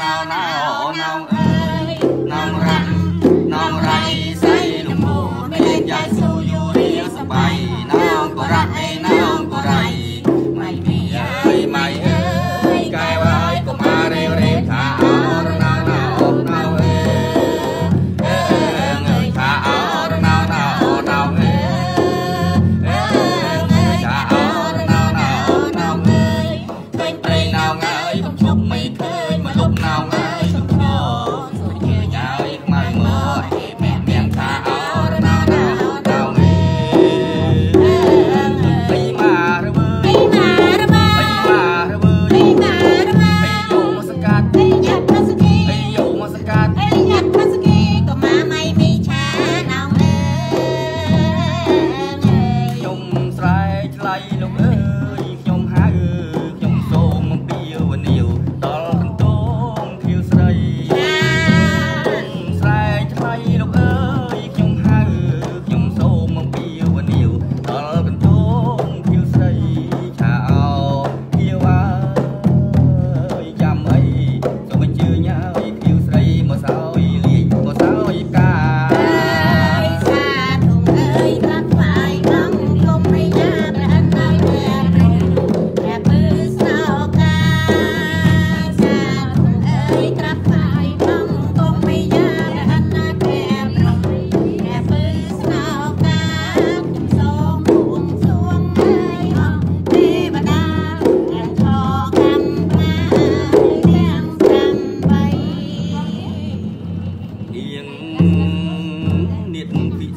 ណោណោណោអើយណោរ៉ាណោរ៉ៃសៃលំអូមានយ៉ាសូយូរីសបៃណោបរ៉ាក់ឯណោបរ៉ៃម៉ៃមីអើយម៉ៃអើយកែវហើយកុំអារេវរេថាអរណោណោណោអើយអើងើយថាអរណោណោណោអើយអើងើយថាអរណោណោណោអើយពេញព្រៃណោងើយកុំជុំមិនឃើញ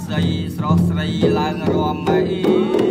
ស្រីស្រស់ស្រីឡើងរំអី